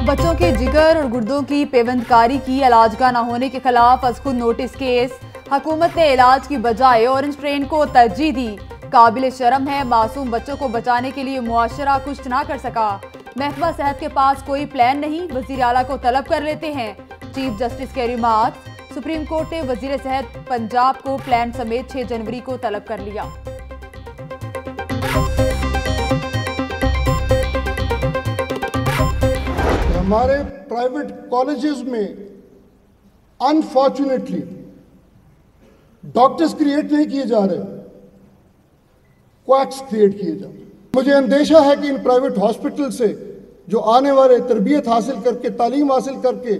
बच्चों के जिगर और गुर्दों की पेवंदकारी की इलाजगा न होने के खिलाफ अजखुद नोटिस केस। हुकूमत ने इलाज की बजाय ऑरेंज ट्रेन को तरजीह दी। काबिल शर्म है, मासूम बच्चों को बचाने के लिए मुआशरा कुछ ना कर सका। महकमा सेहत के पास कोई प्लान नहीं, वज़ीर अला को तलब कर लेते हैं। चीफ जस्टिस के रिमार्क, सुप्रीम कोर्ट ने वज़ीर सेहत पंजाब को प्लान समेत 6 जनवरी को तलब कर लिया। हमारे प्राइवेट कॉलेजेस में अनफॉर्चुनेटली डॉक्टर्स क्रिएट नहीं किए जा रहे क्वैक्स क्रिएट किए जा रहे। मुझे अंदेशा है कि इन प्राइवेट हॉस्पिटल से जो आने वाले तरबियत हासिल करके, तालीम हासिल करके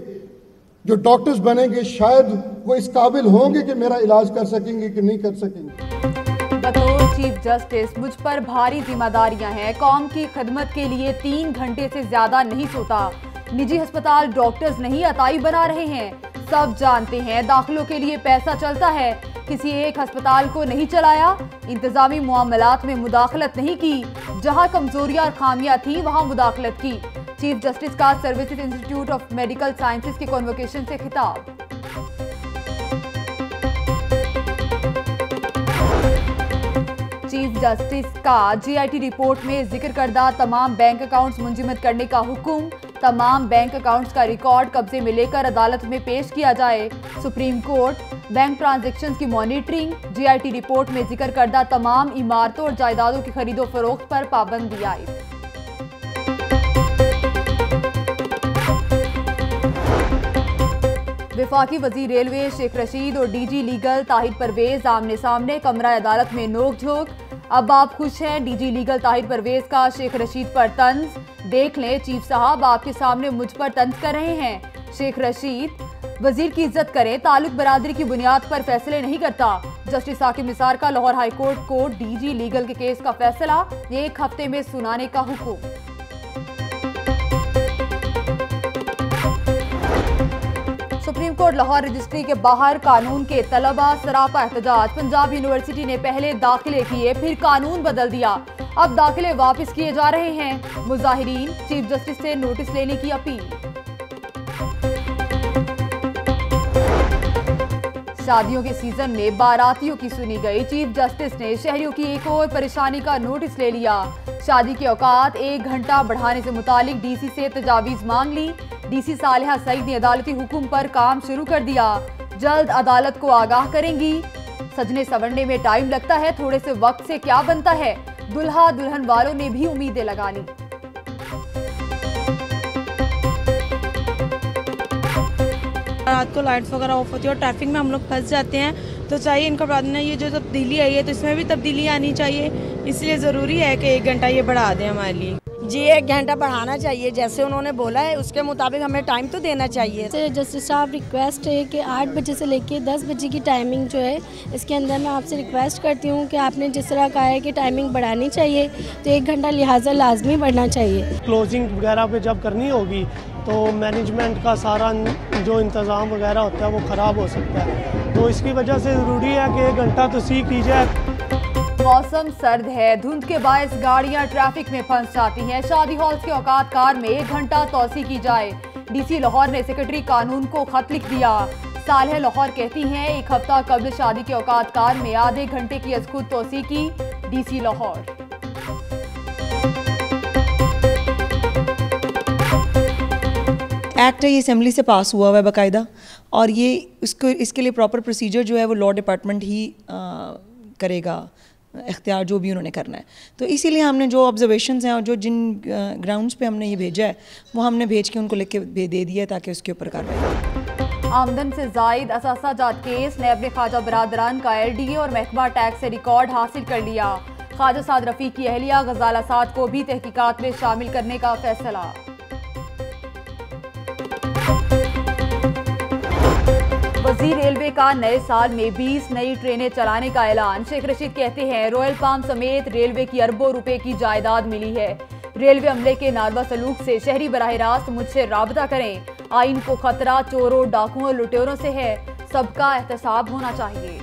जो डॉक्टर्स बनेंगे, शायद वो इस काबिल होंगे कि मेरा इलाज कर सकेंगे कि नहीं कर सकेंगे। बतौर चीफ जस्टिस, मुझ पर भारी जिम्मेदारियाँ हैं। कौम की खदमत के लिए तीन घंटे से ज़्यादा नहीं सोता। निजी अस्पताल डॉक्टर्स नहीं अताई बना रहे हैं। सब जानते हैं, दाखिलों के लिए पैसा चलता है। किसी एक अस्पताल को नहीं चलाया, इंतजामी मामलात में मुदाखलत नहीं की। जहाँ कमजोरियाँ और खामियाँ थी, वहाँ मुदाखलत की। चीफ जस्टिस का services institute of medical sciences के कॉन्वोकेशन से खिताब। चीफ जस्टिस का जीआईटी रिपोर्ट में ज़िक्र करदा तमाम बैंक अकाउंट्स मुंजमद करने का हुक्म। तमाम बैंक अकाउंट्स का रिकॉर्ड कब्जे में लेकर अदालत में पेश किया जाए। सुप्रीम कोर्ट, बैंक ट्रांजैक्शंस की मॉनिटरिंग जीआईटी रिपोर्ट में ज़िक्र करदा तमाम इमारतों और जायदादों की खरीदो फरोख्त पर पाबंदी आई। विफाकी वज़ीर रेलवे शेख रशीद और डीजी लीगल ताहिर परवेज आमने सामने कमरा अदालत में नोकझोंक। अब आप खुश हैं, डीजी लीगल ताहिर परवेज का शेख रशीद पर तंज। देख लें, चीफ साहब आपके सामने मुझ पर तंज कर रहे हैं। शेख रशीद, वज़ीर की इज़्ज़त करें तालुक बरादरी की बुनियाद पर फैसले नहीं करता। जस्टिस साकिब निसार का लाहौर हाईकोर्ट को डीजी लीगल के केस का फैसला, एक हफ़्ते में सुनाने का हुक्म। सुप्रीम कोर्ट लाहौर रजिस्ट्री के बाहर कानून के तलबा, सरापा एहतजाज। पंजाब यूनिवर्सिटी ने पहले दाखिले किए, फिर कानून बदल दिया। अब दाखिले वापस किए जा रहे हैं। मुजाहिरीन चीफ जस्टिस से नोटिस लेने की अपील। शादियों के सीज़न में बारातियों की सुनी गई। चीफ जस्टिस ने शहरियों की एक और परेशानी का नोटिस ले लिया। शादी के औकात एक घंटा बढ़ाने से मुतालिक डीसी से तजावीज मांग ली। डीसी सालिहा सईद ने अदालती हुक्म पर काम शुरू कर दिया। जल्द अदालत को आगाह करेंगी। सजने सवरने में टाइम लगता है। थोड़े से वक्त से क्या बनता है? दुल्हा दुल्हन वालों ने भी उम्मीदें लगा ली रात को लाइट्स वगैरह ऑफ़ होती है और ट्रैफ़िक में हम लोग फंस जाते हैं तो चाहिए इनका प्रार्थना ये जो तब्दीली आई है तो इसमें भी तब्दीली आनी चाहिए। इसलिए ज़रूरी है कि एक घंटा ये बढ़ा दें हमारे लिए। जी एक घंटा बढ़ाना चाहिए जैसे उन्होंने बोला है उसके मुताबिक हमें टाइम तो देना चाहिए। जस्टिस साहब रिक्वेस्ट है कि आठ बजे से लेकर दस बजे की टाइमिंग जो है इसके अंदर मैं आपसे रिक्वेस्ट करती हूँ कि आपने जिस तरह कहा है कि टाइमिंग बढ़ानी चाहिए तो एक घंटा लिहाजा लाजमी बढ़ना चाहिए। क्लोजिंग वगैरह पे जब करनी होगी तो मैनेजमेंट का सारा जो इंतज़ाम वगैरह होता है वो ख़राब हो सकता है। तो इसकी वजह से ज़रूरी है कि एक घंटा तो सी की जाए मौसम सर्द है धुंध के बायस गाड़ियाँ ट्रैफ़िक में फंस जाती हैं। शादी हॉल के औकात कार में एक घंटा तोसी की जाए। डीसी लाहौर ने सेक्रेटरी कानून को खत लिख दिया। सालह लाहौर कहती हैं एक हफ़्ता कबल शादी के औकात कार में आधे घंटे की अजखुद तोसी की डीसी लाहौर। एक्ट है ये असम्बली से पास हुआ हुआ है बाकायदा। और ये उसको इसके लिए प्रॉपर प्रोसीजर जो है वो लॉ डिपार्टमेंट ही आ, करेगा। इख्तियार जो भी उन्होंने करना है। तो इसीलिए हमने जो ऑब्जर्वेशन हैं और जो जिन ग्राउंड्स पे हमने ये भेजा है, वो हमने भेज के उनको लिख के दे दिया ताकि उसके ऊपर कार्रवाई आमदन से जायद असासा जात केस, ने अपने ख्वाजा बरदरान का एल डी ए और महकमा टैक्स से रिकॉर्ड हासिल कर लिया। ख्वाजा साद रफ़ी की अहलिया गजाला साद को भी तहकीकात में शामिल करने का फैसला। वज़ीर रेलवे का नए साल में 20 नई ट्रेनें चलाने का ऐलान। शेख रशीद कहते हैं, रॉयल पाम समेत रेलवे की अरबों रुपए की जायदाद मिली है। रेलवे अमले के नारवा सलूक से शहरी बरह रास्त मुझसे रबता करें। आइन को खतरा, चोरों, डाकुओं लुटेरों से है। सबका एहतसाब होना चाहिए।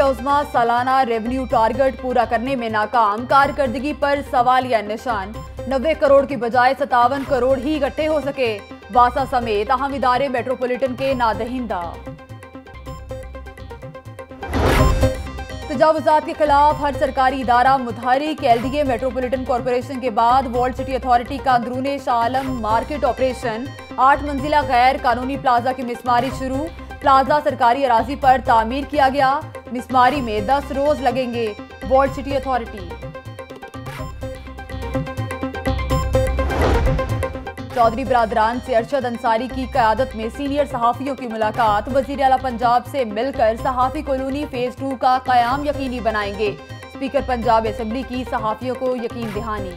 उजमा, सालाना रेवेन्यू टारगेट पूरा करने में नाकाम। कारकर्दगी पर सवालिया निशान। नब्बे करोड़ की बजाय सतावन करोड़ ही इकट्ठे हो सके। वासा समेत अहम इदारे मेट्रोपॉलिटन के नादहिंदा। तजावजात के खिलाफ हर सरकारी इदारा मुतहरिक एलडीए मेट्रोपॉलिटन कॉरपोरेशन के बाद वर्ल्ड सिटी अथॉरिटी का अंदरून शालम मार्केट ऑपरेशन, आठ मंजिला गैर कानूनी प्लाजा की मिसमारी शुरू, प्लाजा सरकारी अराजी पर तामीर किया गया। मिसमारी में 10 रोज लगेंगे वर्ल्ड सिटी अथॉरिटी। चौधरी बरादरान से अरशद अंसारी की क्यादत में सीनियर सहाफ़ियों की मुलाकात। वज़ीर अला पंजाब से मिलकर सहाफ़ी कॉलोनी फ़ेज़ टू का क्याम यकीनी बनाएँगे। स्पीकर पंजाब असम्बली की सहाफ़ियों को यकीन दहानी।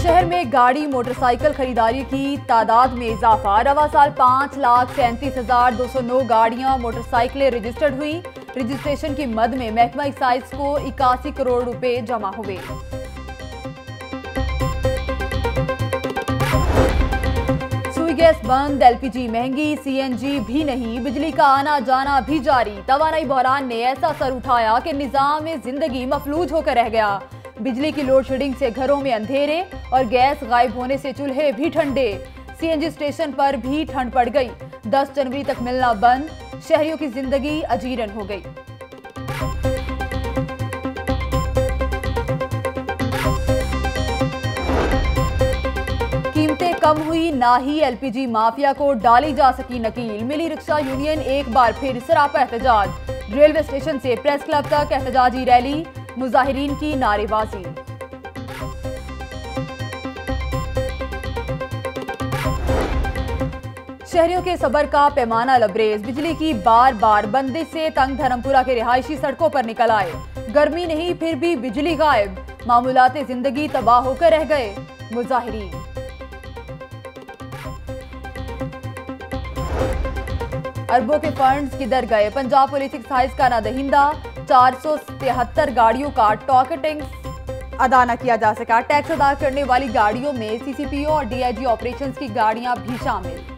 शहर में गाड़ी, मोटरसाइकिल खरीदारी की तादाद में इजाफा। रवा साल पाँच लाख सैंतीस हज़ार दो सौ नौ गाड़ियाँ, मोटरसाइकिलें रजिस्टर्ड हुई। रजिस्ट्रेशन की मद में महकमा एक्साइज को इक्यासी करोड़ रुपए जमा हुए। गैस बंद, एलपीजी महँगी, सीएनजी भी नहीं, बिजली का आना जाना भी जारी। तवानाई बहरान ने ऐसा सर उठाया कि निज़ाम में ज़िंदगी मफलूज होकर रह गया। बिजली की लोड शेडिंग से घरों में अंधेरे और गैस गायब होने से चूल्हे भी ठंडे। सीएनजी स्टेशन पर भी ठंड पड़ गई। 10 जनवरी तक मिलना बंद शहरियों की ज़िंदगी अजीरन हो गई। कीमतें कम हुई, ना ही एलपीजी माफिया को डाली जा सकी नकील। मिली रिक्शा यूनियन एक बार फिर सरापा एहतजाज। रेलवे स्टेशन से प्रेस क्लब तक एहतजाजी रैली, मुजाहिरीन की नारेबाजी। शहरियों के सबर का पैमाना लबरेज। बिजली की बार बार बंदिश से तंग धर्मपुरा के रिहायशी सड़कों पर निकल आए। गर्मी नहीं, फिर भी बिजली गायब। मामूलात ज़िंदगी तबाह होकर रह गए मुजाहिरीन। अरबों के फंड्स किधर गए? पंजाब पुलिस एक्साइज का नादहिंदा। चार सौ तिहत्तर गाड़ियों का टॉकेटिंग अदा न किया जा सका। टैक्स अदा करने वाली गाड़ियों में सीसीपीओ और डीआईजी ऑपरेशंस की गाड़ियाँ भी शामिल।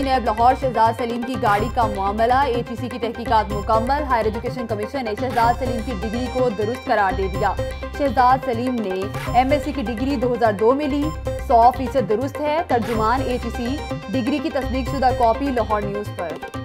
डीजी नैब लाहौर शहजाद सलीम की गाड़ी का मामला ए टी सी की तहकीकत मुकम्मल, हायर एजुकेशन कमीशन ने शहजाद सलीम की डिग्री को दुरुस्त करार दे दिया। शहजाद सलीम ने एम एस सी की डिग्री 2002 में ली, सौ फ़ीसद दुरुस्त है, तर्जुमान ए टी सी डिग्री की तस्दीक शुदा कॉपी लाहौर न्यूज़ पर।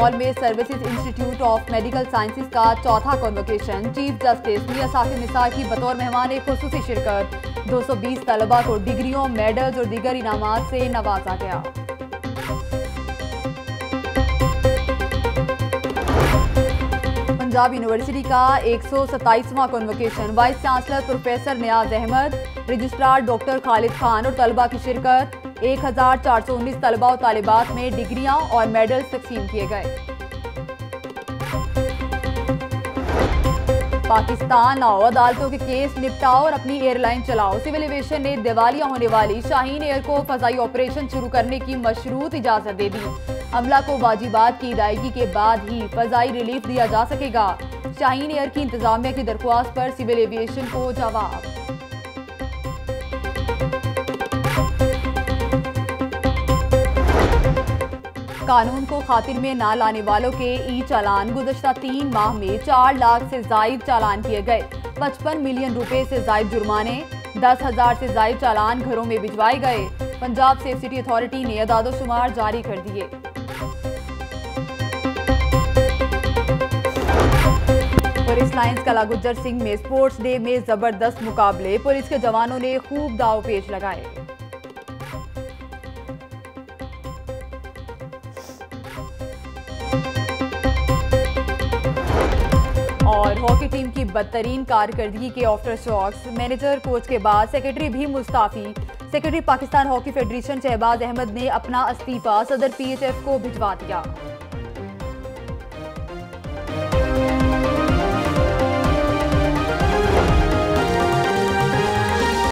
हॉल में services institute of medical sciences का चौथा कॉन्वोकेशन चीफ जस्टिस मियाँ साफी निसार की बतौर मेहमान खसूसी शिरकत. 220 तलबा को डिग्रियों, मेडल्स और दीगर इनाम से नवाजा गया। पंजाब यूनिवर्सिटी का एक सौ सत्ताईसवां convocation vice chancellor professor Niaz Ahmed registrar doctor Khalid Khan और तलबा की शिरकत. एक हज़ार चार सौ उन्नीस तलबा और तालिबात में डिग्रियाँ और मेडल तकसीम किए गए। पाकिस्तान आओ अदालतों के केस निपटाओ और अपनी एयरलाइन चलाओ। सिविल एविएशन ने दिवालिया होने वाली शाहीन एयर को फजाई ऑपरेशन शुरू करने की मशरूत इजाज़त दे दी। अमला को वाजिबात की अदायगी के बाद ही फजाई रिलीफ दिया जा सकेगा। शाहीन एयर की इंतजामिया की दरख्वास्त पर सिविल एविएशन को जवाब। कानून को खातिर में ना लाने वालों के ई चालान गुजशत तीन माह में चार लाख से जायद चालान किए गए। पचपन मिलियन रुपए से जायद जुर्माने, दस हज़ार से जायद चालान घरों में भिजवाए गए। पंजाब सेफ़ सिटी अथॉरिटी ने अदादोशुमार जारी कर दिए। पुलिस लाइंस कला गुज्जर सिंह में स्पोर्ट्स डे में ज़बरदस्त मुकाबले। पुलिस के जवानों ने खूब दाव पेश लगाए। और हॉकी टीम की बदतरीन कारकर्दगी के आफ्टर शॉक्स मैनेजर कोच के बाद सेक्रेटरी भी Mustafi. Secretary Pakistan hockey federation Shahbaz Ahmed ने अपना इस्तीफा सदर पीएचएफ को भिजवा दिया।